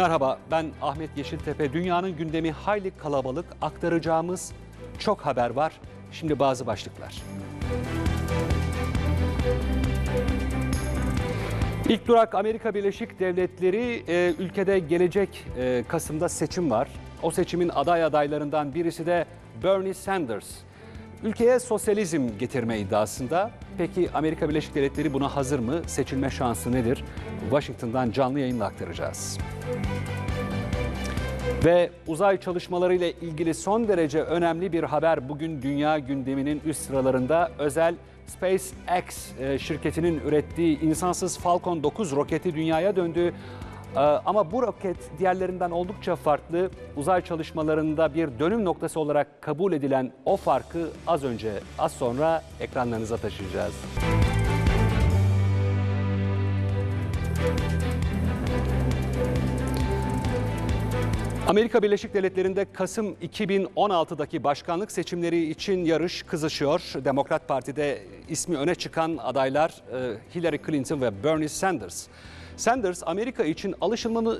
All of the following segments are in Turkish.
Merhaba, ben Ahmet Yeşiltepe. Dünyanın gündemi hayli kalabalık. Aktaracağımız çok haber var. Şimdi bazı başlıklar. İlk durak Amerika Birleşik Devletleri. Ee, ülkede gelecek e, Kasım'da seçim var. O seçimin aday adaylarından birisi de Bernie Sanders. Ülkeye sosyalizm getirme iddiasında. Peki Amerika Birleşik Devletleri buna hazır mı? Seçilme şansı nedir? Washington'dan canlı yayınla aktaracağız. Ve uzay çalışmalarıyla ilgili son derece önemli bir haber bugün dünya gündeminin üst sıralarında özel SpaceX e, şirketinin ürettiği insansız Falcon 9 roketi dünyaya döndü. E, Ama bu roket diğerlerinden oldukça farklı. Uzay çalışmalarında bir dönüm noktası olarak kabul edilen o farkı az önce, az sonra ekranlarınıza taşıyacağız. Amerika Birleşik Devletleri'nde Kasım 2016'daki başkanlık seçimleri için yarış kızışıyor. Demokrat Parti'de ismi öne çıkan adaylar e, Hillary Clinton ve Bernie Sanders. Sanders Amerika için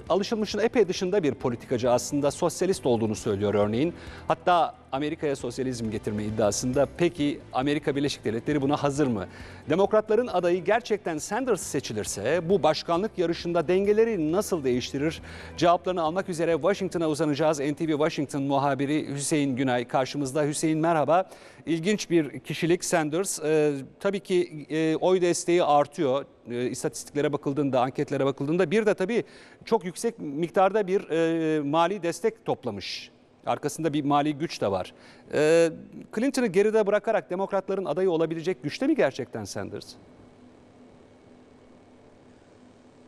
alışılmışın epey dışında bir politikacı aslında sosyalist olduğunu söylüyor örneğin. Hatta Amerika'ya sosyalizm getirme iddiasında peki Amerika Birleşik Devletleri buna hazır mı? Demokratların adayı gerçekten Sanders seçilirse bu başkanlık yarışında dengeleri nasıl değiştirir? Cevaplarını almak üzere Washington'a uzanacağız. NTV Washington muhabiri Hüseyin Günay karşımızda. Hüseyin merhaba. İlginç bir kişilik Sanders. Ee, tabii ki e, oy desteği artıyor. E, istatistiklere bakıldığında, anketlere bakıldığında bir de tabii çok yüksek miktarda bir e, mali destek toplamış. Arkasında bir mali güç de var. Ee, Clinton'ı geride bırakarak demokratların adayı olabilecek güçte mi gerçekten Sanders?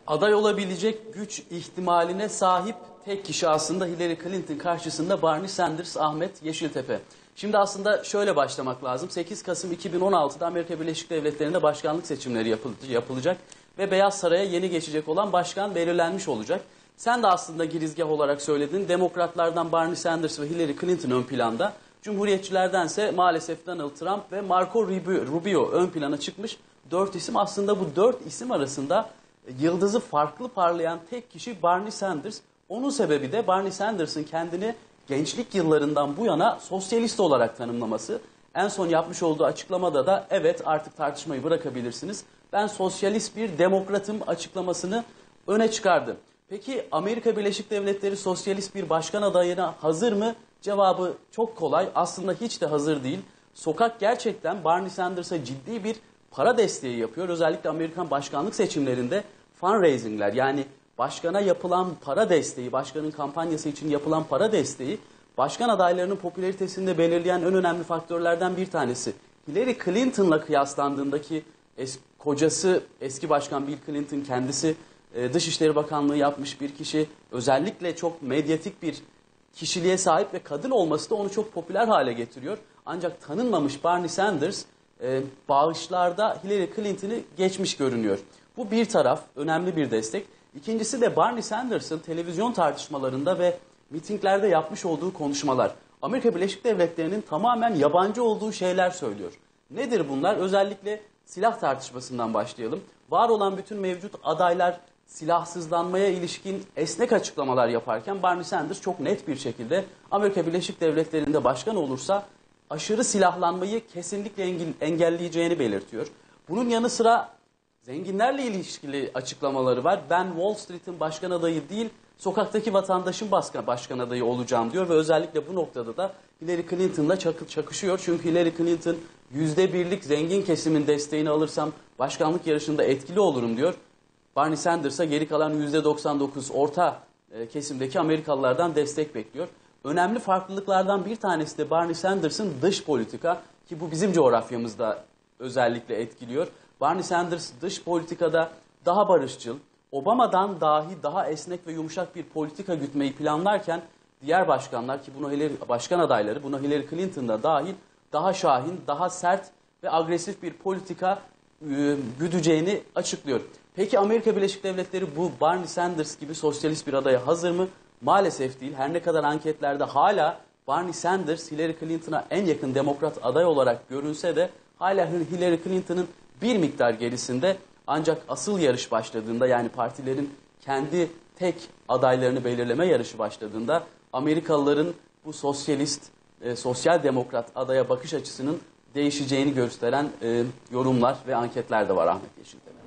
aday olabilecek güç ihtimaline sahip tek kişi aslında Hillary Clinton karşısında Barney Sanders, Ahmet Yeşiltepe. Şimdi aslında şöyle başlamak lazım. 8 Kasım 2016'da Amerika Birleşik Devletleri'nde başkanlık seçimleri yapıl- yapılacak ve Beyaz Saray'a yeni geçecek olan başkan belirlenmiş olacak. Sen de aslında girizgah olarak söyledin. Demokratlardan Barney Sanders ve Hillary Clinton ön planda. Cumhuriyetçilerdense maalesef Donald Trump ve Marco Rubio, ön plana çıkmış. Dört isim aslında bu dört isim arasında yıldızı farklı parlayan tek kişi Barney Sanders. Onun sebebi de Barney Sanders'ın kendini gençlik yıllarından bu yana sosyalist olarak tanımlaması. En son yapmış olduğu açıklamada da evet artık tartışmayı bırakabilirsiniz. Ben sosyalist bir demokratım açıklamasını öne çıkardı. Peki Amerika Birleşik Devletleri sosyalist bir başkan adayına hazır mı? Cevabı çok kolay. Aslında hiç de hazır değil. Sokak gerçekten Barney Sanders'a ciddi bir para desteği yapıyor. Özellikle Amerikan başkanlık seçimlerinde fundraisingler yani başkana yapılan para desteği, başkanın kampanyası için yapılan para desteği başkan adaylarının popülaritesini de belirleyen en önemli faktörlerden bir tanesi. Hillary Clinton'la kıyaslandığındaki es- kocası eski başkan Bill Clinton kendisi e, Dışişleri Bakanlığı yapmış bir kişi. Özellikle çok medyatik bir kişiliğe sahip ve kadın olması da onu çok popüler hale getiriyor. Ancak tanınmamış Barney Sanders e, bağışlarda Hillary Clinton'ı geçmiş görünüyor. Bu bir taraf, önemli bir destek. İkincisi de Barney Sanders'ın televizyon tartışmalarında ve mitinglerde yapmış olduğu konuşmalar. Amerika Birleşik Devletleri'nin tamamen yabancı olduğu şeyler söylüyor. Nedir bunlar? Özellikle silah tartışmasından başlayalım. Var olan bütün mevcut adaylar silahsızlanmaya ilişkin esnek açıklamalar yaparken Barney Sanders çok net bir şekilde Amerika Birleşik Devletleri'nde başkan olursa aşırı silahlanmayı kesinlikle engel- engelleyeceğini belirtiyor. Bunun yanı sıra zenginlerle ilişkili açıklamaları var. Ben Wall Street'in başkan adayı değil, sokaktaki vatandaşın başkan, başkan adayı olacağım diyor ve özellikle bu noktada da Hillary Clinton'la çakı- çakışıyor. Çünkü Hillary Clinton yüzde birlik zengin kesimin desteğini alırsam başkanlık yarışında etkili olurum diyor. Barney Sanders'a geri kalan %99 orta e, kesimdeki Amerikalılardan destek bekliyor. Önemli farklılıklardan bir tanesi de Barney Sanders'ın dış politika ki bu bizim coğrafyamızda özellikle etkiliyor. Barney Sanders dış politikada daha barışçıl, Obama'dan dahi daha esnek ve yumuşak bir politika gütmeyi planlarken diğer başkanlar ki buna Hillary, başkan adayları buna Hillary Clinton da dahil daha şahin, daha sert ve agresif bir politika e, güdeceğini açıklıyor. Peki Amerika Birleşik Devletleri bu Barney Sanders gibi sosyalist bir adaya hazır mı? Maalesef değil. Her ne kadar anketlerde hala Barney Sanders Hillary Clinton'a en yakın demokrat aday olarak görünse de hala Hillary Clinton'ın bir miktar gerisinde ancak asıl yarış başladığında yani partilerin kendi tek adaylarını belirleme yarışı başladığında Amerikalıların bu sosyalist, e, sosyal demokrat adaya bakış açısının değişeceğini gösteren e, yorumlar ve anketler de var Ahmet Yeşiltepe.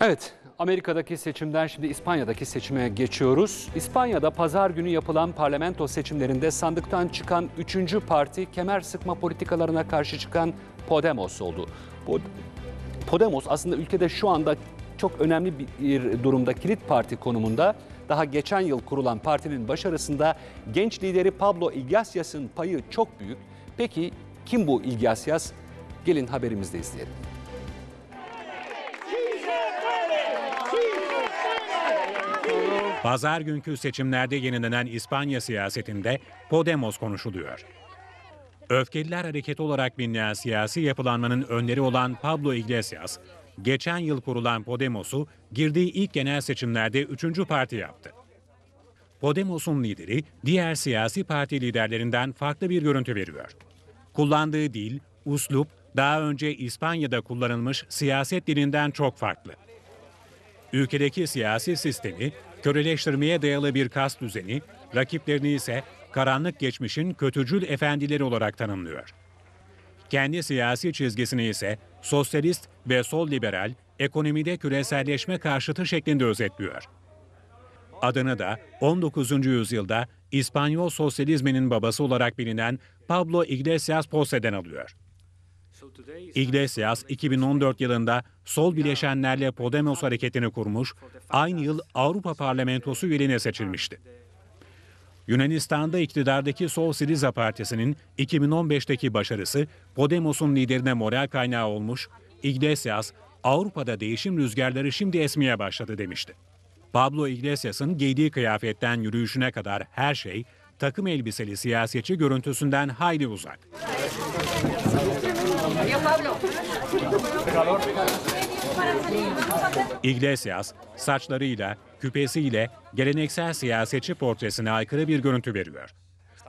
Evet, Amerika'daki seçimden şimdi İspanya'daki seçime geçiyoruz. İspanya'da pazar günü yapılan parlamento seçimlerinde sandıktan çıkan üçüncü parti kemer sıkma politikalarına karşı çıkan Podemos oldu. Pod- Podemos aslında ülkede şu anda çok önemli bir durumda kilit parti konumunda. Daha geçen yıl kurulan partinin başarısında genç lideri Pablo Iglesias'ın payı çok büyük. Peki kim bu Iglesias? Gelin haberimizde izleyelim. Pazar günkü seçimlerde yenilenen İspanya siyasetinde Podemos konuşuluyor. Öfkeliler hareketi olarak bilinen siyasi yapılanmanın önleri olan Pablo Iglesias, geçen yıl kurulan Podemos'u girdiği ilk genel seçimlerde üçüncü parti yaptı. Podemos'un lideri diğer siyasi parti liderlerinden farklı bir görüntü veriyor. Kullandığı dil, uslup daha önce İspanya'da kullanılmış siyaset dilinden çok farklı. Ülkedeki siyasi sistemi köleleştirmeye dayalı bir kas düzeni, rakiplerini ise karanlık geçmişin kötücül efendileri olarak tanımlıyor. Kendi siyasi çizgisini ise sosyalist ve sol liberal, ekonomide küreselleşme karşıtı şeklinde özetliyor. Adını da 19. yüzyılda İspanyol sosyalizminin babası olarak bilinen Pablo Iglesias Pose'den alıyor. Iglesias 2014 yılında sol bileşenlerle Podemos hareketini kurmuş, aynı yıl Avrupa Parlamentosu üyeliğine seçilmişti. Yunanistan'da iktidardaki Sol Siriza Partisi'nin 2015'teki başarısı Podemos'un liderine moral kaynağı olmuş, Iglesias, Avrupa'da değişim rüzgarları şimdi esmeye başladı demişti. Pablo Iglesias'ın giydiği kıyafetten yürüyüşüne kadar her şey takım elbiseli siyasetçi görüntüsünden hayli uzak. Iglesias saçlarıyla, küpesiyle geleneksel siyasetçi portresine aykırı bir görüntü veriyor.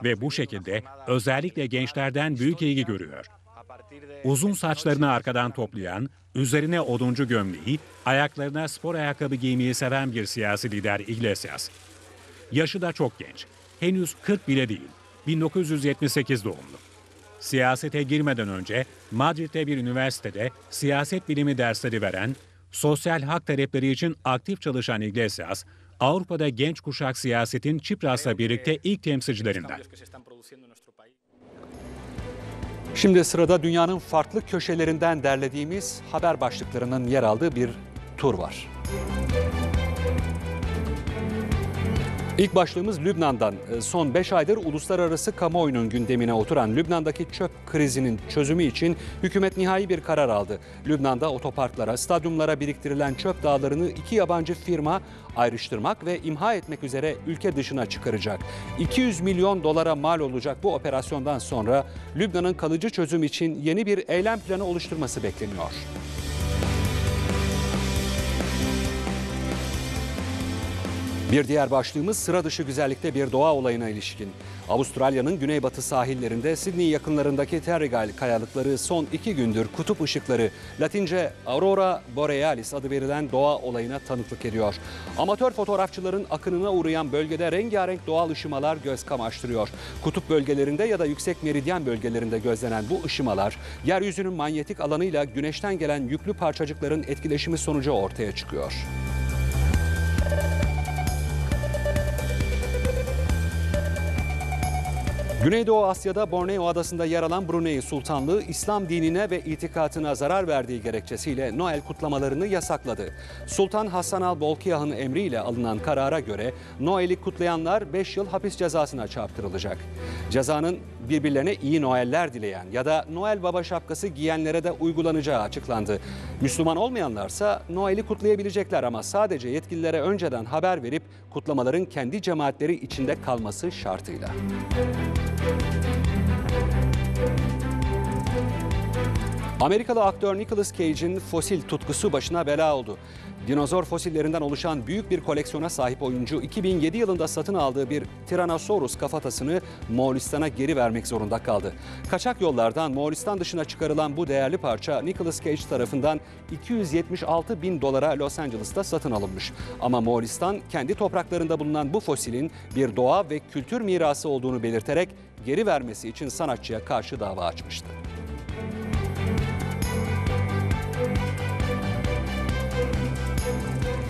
Ve bu şekilde özellikle gençlerden büyük ilgi görüyor. Uzun saçlarını arkadan toplayan, üzerine oduncu gömleği, ayaklarına spor ayakkabı giymeyi seven bir siyasi lider Iglesias. Yaşı da çok genç. Henüz 40 bile değil. 1978 doğumlu. Siyasete girmeden önce Madrid'de bir üniversitede siyaset bilimi dersleri veren, sosyal hak talepleri için aktif çalışan Iglesias, Avrupa'da genç kuşak siyasetin Çipras'la birlikte ilk temsilcilerinden. Şimdi sırada dünyanın farklı köşelerinden derlediğimiz haber başlıklarının yer aldığı bir tur var. İlk başlığımız Lübnan'dan. Ee, Son 5 aydır uluslararası kamuoyunun gündemine oturan Lübnan'daki çöp krizinin çözümü için hükümet nihai bir karar aldı. Lübnan'da otoparklara, stadyumlara biriktirilen çöp dağlarını iki yabancı firma ayrıştırmak ve imha etmek üzere ülke dışına çıkaracak. 200 milyon dolara mal olacak bu operasyondan sonra Lübnan'ın kalıcı çözüm için yeni bir eylem planı oluşturması bekleniyor. Bir diğer başlığımız sıra dışı güzellikte bir doğa olayına ilişkin. Avustralya'nın güneybatı sahillerinde Sydney yakınlarındaki Terrigal kayalıkları son iki gündür kutup ışıkları Latince Aurora Borealis adı verilen doğa olayına tanıklık ediyor. Amatör fotoğrafçıların akınına uğrayan bölgede rengarenk doğal ışımalar göz kamaştırıyor. Kutup bölgelerinde ya da yüksek meridyen bölgelerinde gözlenen bu ışımalar yeryüzünün manyetik alanıyla güneşten gelen yüklü parçacıkların etkileşimi sonucu ortaya çıkıyor. Güneydoğu Asya'da Borneo adasında yer alan Brunei Sultanlığı İslam dinine ve itikatına zarar verdiği gerekçesiyle Noel kutlamalarını yasakladı. Sultan Hasan al Bolkiah'ın emriyle alınan karara göre Noel'i kutlayanlar 5 yıl hapis cezasına çarptırılacak. Cezanın birbirlerine iyi Noeller dileyen ya da Noel Baba şapkası giyenlere de uygulanacağı açıklandı. Müslüman olmayanlarsa Noel'i kutlayabilecekler ama sadece yetkililere önceden haber verip kutlamaların kendi cemaatleri içinde kalması şartıyla. Thank you. Amerikalı aktör Nicolas Cage'in fosil tutkusu başına bela oldu. Dinozor fosillerinden oluşan büyük bir koleksiyona sahip oyuncu 2007 yılında satın aldığı bir Tyrannosaurus kafatasını Moğolistan'a geri vermek zorunda kaldı. Kaçak yollardan Moğolistan dışına çıkarılan bu değerli parça Nicolas Cage tarafından 276 bin dolara Los Angeles'ta satın alınmış. Ama Moğolistan kendi topraklarında bulunan bu fosilin bir doğa ve kültür mirası olduğunu belirterek geri vermesi için sanatçıya karşı dava açmıştı.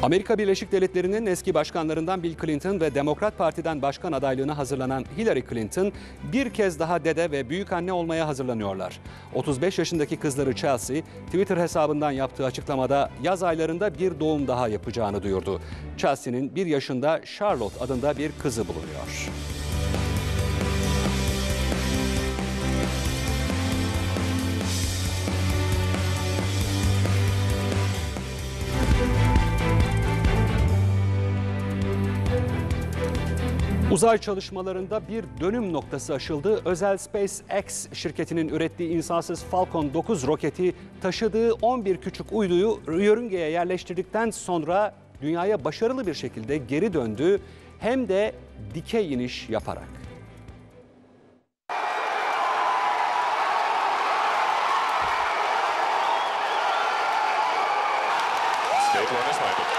Amerika Birleşik Devletleri'nin eski başkanlarından Bill Clinton ve Demokrat Parti'den başkan adaylığına hazırlanan Hillary Clinton bir kez daha dede ve büyük anne olmaya hazırlanıyorlar. 35 yaşındaki kızları Chelsea, Twitter hesabından yaptığı açıklamada yaz aylarında bir doğum daha yapacağını duyurdu. Chelsea'nin bir yaşında Charlotte adında bir kızı bulunuyor. Uzay çalışmalarında bir dönüm noktası aşıldı. Özel SpaceX şirketinin ürettiği insansız Falcon 9 roketi taşıdığı 11 küçük uyduyu yörüngeye yerleştirdikten sonra dünyaya başarılı bir şekilde geri döndü. Hem de dikey iniş yaparak. Stable on his landing.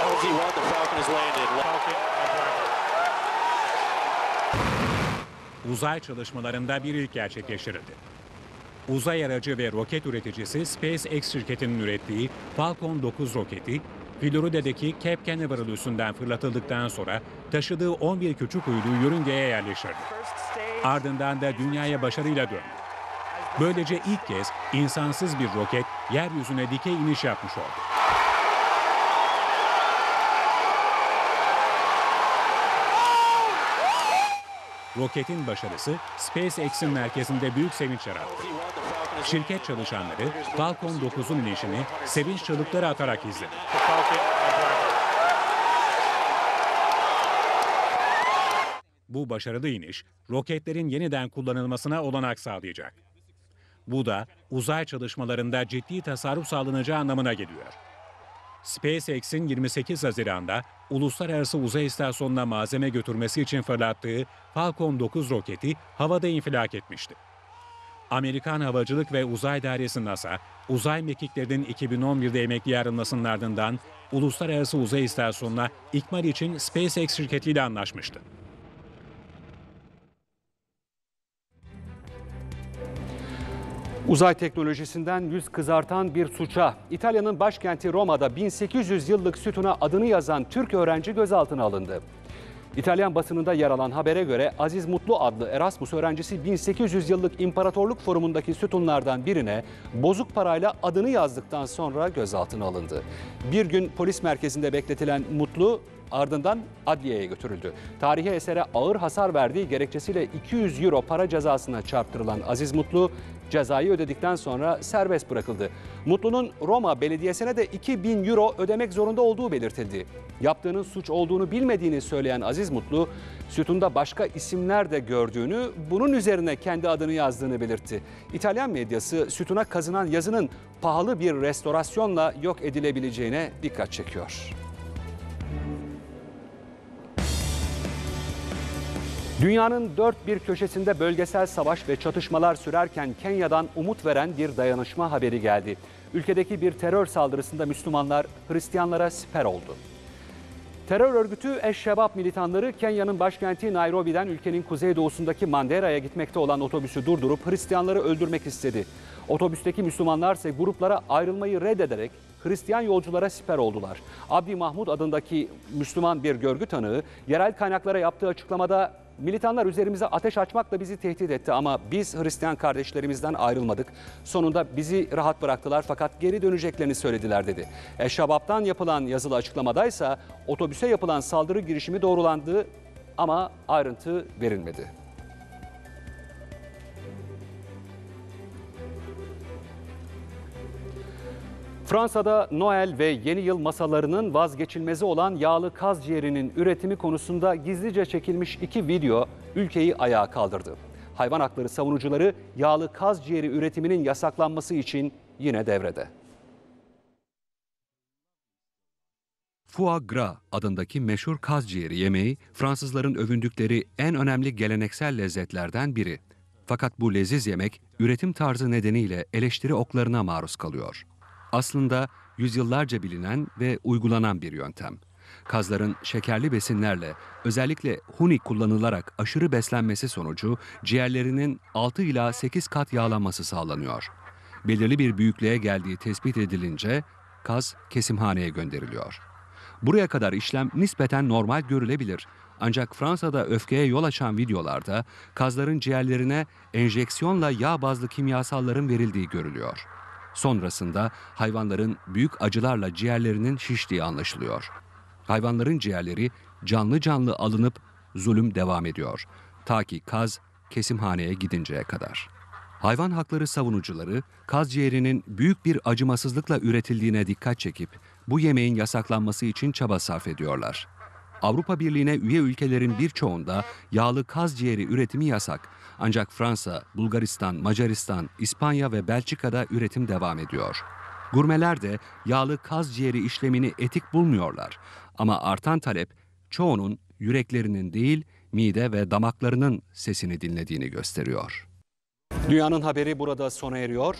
LZ1, the Falcon has landed. Falcon Uzay çalışmalarında bir ilk gerçekleştirildi. Uzay aracı ve roket üreticisi SpaceX şirketinin ürettiği Falcon 9 roketi, Florida'daki Cape Canaveral üssünden fırlatıldıktan sonra taşıdığı 11 küçük uyduyu yörüngeye yerleştirdi. Ardından da dünyaya başarıyla döndü. Böylece ilk kez insansız bir roket yeryüzüne dikey iniş yapmış oldu. Roketin başarısı SpaceX'in merkezinde büyük sevinç yarattı. Şirket çalışanları Falcon 9'un inişini sevinç çığlıkları atarak izledi. Bu başarılı iniş roketlerin yeniden kullanılmasına olanak sağlayacak. Bu da uzay çalışmalarında ciddi tasarruf sağlanacağı anlamına geliyor. SpaceX'in 28 Haziran'da Uluslararası Uzay İstasyonu'na malzeme götürmesi için fırlattığı Falcon 9 roketi havada infilak etmişti. Amerikan Havacılık ve Uzay Dairesi NASA, uzay mekiklerinin 2011'de emekliye ayrılmasının ardından Uluslararası Uzay İstasyonu'na ikmal için SpaceX şirketiyle anlaşmıştı. Uzay teknolojisinden yüz kızartan bir suça İtalya'nın başkenti Roma'da 1800 yıllık sütuna adını yazan Türk öğrenci gözaltına alındı. İtalyan basınında yer alan habere göre Aziz Mutlu adlı Erasmus öğrencisi 1800 yıllık imparatorluk forumundaki sütunlardan birine bozuk parayla adını yazdıktan sonra gözaltına alındı. Bir gün polis merkezinde bekletilen Mutlu ardından adliyeye götürüldü. Tarihi esere ağır hasar verdiği gerekçesiyle 200 euro para cezasına çarptırılan Aziz Mutlu cezayı ödedikten sonra serbest bırakıldı. Mutlu'nun Roma Belediyesi'ne de 2000 euro ödemek zorunda olduğu belirtildi. Yaptığının suç olduğunu bilmediğini söyleyen Aziz Mutlu, sütunda başka isimler de gördüğünü, bunun üzerine kendi adını yazdığını belirtti. İtalyan medyası sütuna kazınan yazının pahalı bir restorasyonla yok edilebileceğine dikkat çekiyor. Dünyanın dört bir köşesinde bölgesel savaş ve çatışmalar sürerken Kenya'dan umut veren bir dayanışma haberi geldi. Ülkedeki bir terör saldırısında Müslümanlar Hristiyanlara siper oldu. Terör örgütü Eş-Şebab militanları Kenya'nın başkenti Nairobi'den ülkenin kuzeydoğusundaki Mandera'ya gitmekte olan otobüsü durdurup Hristiyanları öldürmek istedi. Otobüsteki Müslümanlar ise gruplara ayrılmayı reddederek Hristiyan yolculara siper oldular. Abdi Mahmud adındaki Müslüman bir görgü tanığı yerel kaynaklara yaptığı açıklamada militanlar üzerimize ateş açmakla bizi tehdit etti ama biz Hristiyan kardeşlerimizden ayrılmadık. Sonunda bizi rahat bıraktılar fakat geri döneceklerini söylediler dedi. Eşşabap'tan yapılan yazılı açıklamadaysa otobüse yapılan saldırı girişimi doğrulandı ama ayrıntı verilmedi. Fransa'da Noel ve Yeni Yıl masalarının vazgeçilmezi olan yağlı kaz ciğerinin üretimi konusunda gizlice çekilmiş iki video ülkeyi ayağa kaldırdı. Hayvan hakları savunucuları yağlı kaz ciğeri üretiminin yasaklanması için yine devrede. Foie gras adındaki meşhur kaz ciğeri yemeği Fransızların övündükleri en önemli geleneksel lezzetlerden biri. Fakat bu leziz yemek üretim tarzı nedeniyle eleştiri oklarına maruz kalıyor. Aslında yüzyıllarca bilinen ve uygulanan bir yöntem. Kazların şekerli besinlerle özellikle huni kullanılarak aşırı beslenmesi sonucu ciğerlerinin 6 ila 8 kat yağlanması sağlanıyor. Belirli bir büyüklüğe geldiği tespit edilince kaz kesimhaneye gönderiliyor. Buraya kadar işlem nispeten normal görülebilir. Ancak Fransa'da öfkeye yol açan videolarda kazların ciğerlerine enjeksiyonla yağ bazlı kimyasalların verildiği görülüyor. Sonrasında hayvanların büyük acılarla ciğerlerinin şiştiği anlaşılıyor. Hayvanların ciğerleri canlı canlı alınıp zulüm devam ediyor. Ta ki kaz kesimhaneye gidinceye kadar. Hayvan hakları savunucuları kaz ciğerinin büyük bir acımasızlıkla üretildiğine dikkat çekip bu yemeğin yasaklanması için çaba sarf ediyorlar. Avrupa Birliği'ne üye ülkelerin birçoğunda yağlı kaz ciğeri üretimi yasak. Ancak Fransa, Bulgaristan, Macaristan, İspanya ve Belçika'da üretim devam ediyor. Gurmeler de yağlı kaz ciğeri işlemini etik bulmuyorlar. Ama artan talep çoğunun yüreklerinin değil, mide ve damaklarının sesini dinlediğini gösteriyor. Dünyanın haberi burada sona eriyor.